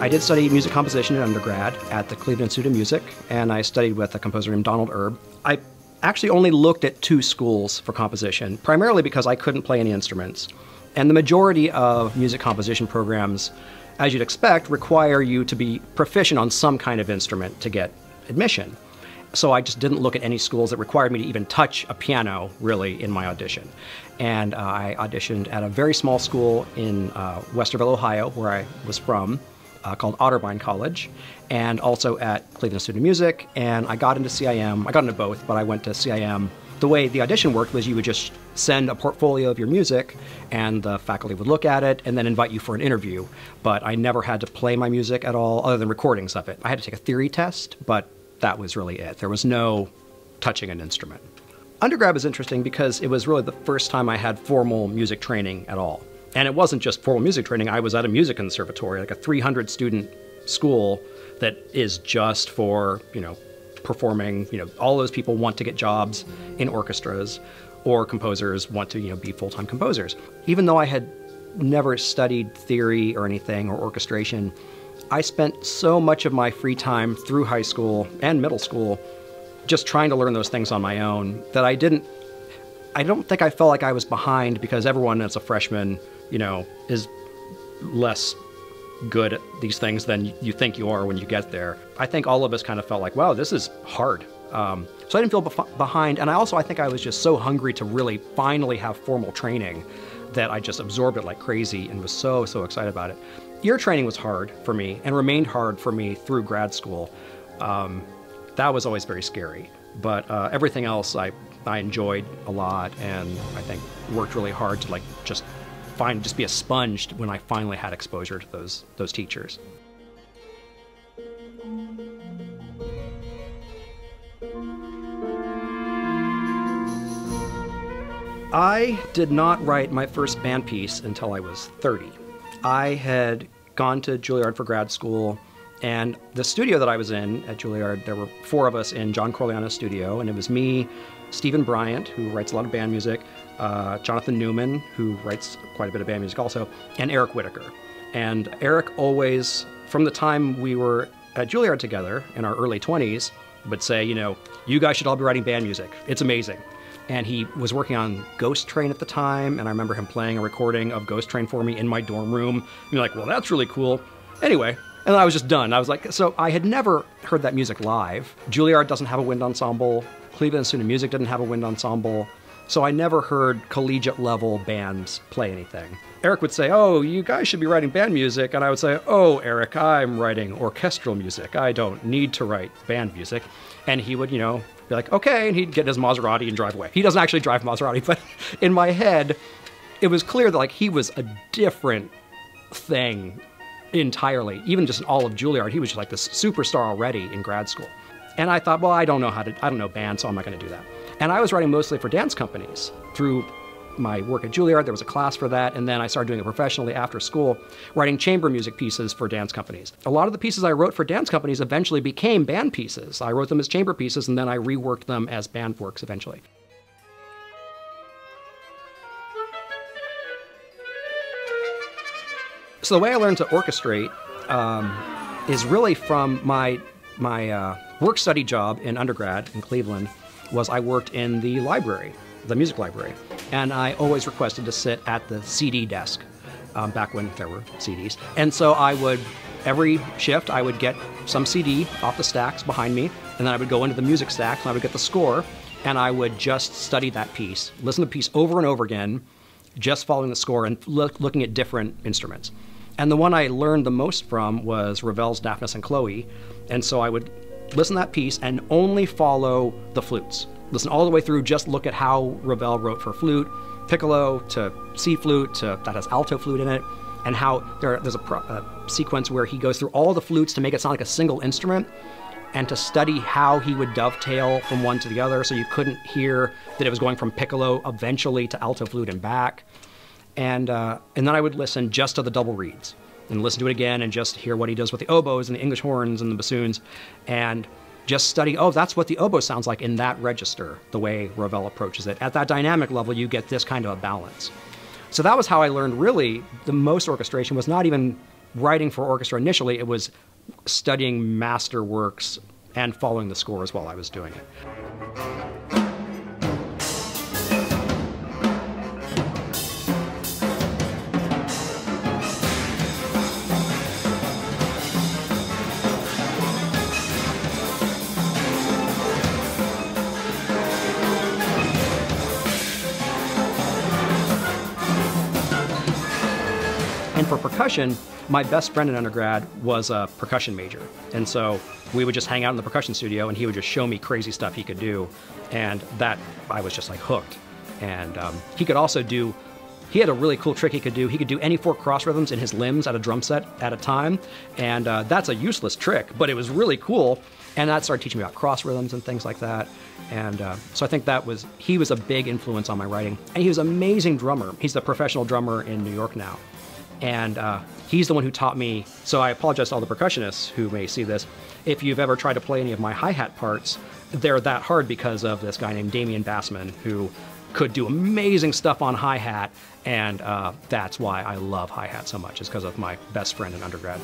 I did study music composition in undergrad at the Cleveland Institute of Music, and I studied with a composer named Donald Erb. I actually only looked at two schools for composition, primarily because I couldn't play any instruments. And the majority of music composition programs, as you'd expect, require you to be proficient on some kind of instrument to get admission. So I just didn't look at any schools that required me to even touch a piano, really, in my audition. And uh, I auditioned at a very small school in uh, Westerville, Ohio, where I was from, uh, called Otterbein College, and also at Cleveland Institute of Music. And I got into CIM. I got into both, but I went to CIM. The way the audition worked was you would just send a portfolio of your music, and the faculty would look at it and then invite you for an interview. But I never had to play my music at all, other than recordings of it. I had to take a theory test, but that was really it. There was no touching an instrument. Undergrad was interesting because it was really the first time I had formal music training at all. And it wasn't just formal music training, I was at a music conservatory, like a 300 student school that is just for, you know, performing, you know, all those people want to get jobs in orchestras or composers want to, you know, be full-time composers. Even though I had never studied theory or anything or orchestration, I spent so much of my free time through high school and middle school just trying to learn those things on my own that I didn't I don't think I felt like I was behind because everyone that's a freshman, you know, is less good at these things than you think you are when you get there. I think all of us kind of felt like, wow, this is hard. Um, so I didn't feel behind. And I also, I think I was just so hungry to really finally have formal training that I just absorbed it like crazy and was so, so excited about it. Ear training was hard for me and remained hard for me through grad school. Um, that was always very scary. But uh, everything else I, I enjoyed a lot and I think worked really hard to like just find just be a sponge when I finally had exposure to those those teachers. I did not write my first band piece until I was 30. I had gone to Juilliard for grad school, and the studio that I was in at Juilliard, there were four of us in John Corigliano's studio, and it was me, Steven Bryant, who writes a lot of band music, uh, Jonathan Newman, who writes quite a bit of band music also, and Eric Whitacre. And Eric always, from the time we were at Juilliard together in our early 20s, would say, you know, you guys should all be writing band music. It's amazing. And he was working on Ghost Train at the time, and I remember him playing a recording of Ghost Train for me in my dorm room. And you're like, well, that's really cool. Anyway, and I was just done. I was like, so I had never heard that music live. Juilliard doesn't have a wind ensemble. Cleveland Institute of Music didn't have a wind ensemble. So I never heard collegiate level bands play anything. Eric would say, Oh, you guys should be writing band music. And I would say, Oh, Eric, I'm writing orchestral music. I don't need to write band music. And he would, you know, be like, Okay. And he'd get his Maserati and drive away. He doesn't actually drive Maserati, but in my head, it was clear that like he was a different thing entirely. Even just in all of Juilliard, he was just like this superstar already in grad school. And I thought, well, I don't know how to, I don't know band, so I'm not going to do that. And I was writing mostly for dance companies through my work at Juilliard. There was a class for that, and then I started doing it professionally after school, writing chamber music pieces for dance companies. A lot of the pieces I wrote for dance companies eventually became band pieces. I wrote them as chamber pieces, and then I reworked them as band works eventually. So the way I learned to orchestrate um, is really from my my uh, work study job in undergrad in Cleveland was I worked in the library, the music library, and I always requested to sit at the CD desk um, back when there were CDs. And so I would, every shift, I would get some CD off the stacks behind me, and then I would go into the music stacks and I would get the score, and I would just study that piece, listen to the piece over and over again, just following the score and look, looking at different instruments. And the one I learned the most from was Ravel's Daphnis and Chloe, and so I would listen to that piece and only follow the flutes. Listen all the way through, just look at how Ravel wrote for flute, piccolo to C flute to that has alto flute in it, and how there, there's a, pro, a sequence where he goes through all the flutes to make it sound like a single instrument and to study how he would dovetail from one to the other so you couldn't hear that it was going from piccolo eventually to alto flute and back. And, uh, and then I would listen just to the double reeds and listen to it again and just hear what he does with the oboes and the English horns and the bassoons and just study, oh, that's what the oboe sounds like in that register, the way Ravel approaches it. At that dynamic level, you get this kind of a balance. So that was how I learned really the most orchestration was not even writing for orchestra initially, it was studying master works and following the scores while I was doing it. And for percussion, my best friend in undergrad was a percussion major. And so we would just hang out in the percussion studio and he would just show me crazy stuff he could do. And that, I was just like hooked. And um, he could also do, he had a really cool trick he could do. He could do any four cross rhythms in his limbs at a drum set at a time. And uh, that's a useless trick, but it was really cool. And that started teaching me about cross rhythms and things like that. And uh, so I think that was, he was a big influence on my writing. And he was an amazing drummer. He's the professional drummer in New York now and uh, he's the one who taught me. So I apologize to all the percussionists who may see this. If you've ever tried to play any of my hi hat parts, they're that hard because of this guy named Damien Bassman who could do amazing stuff on hi hat, and uh, that's why I love hi hat so much. Is because of my best friend in undergrad.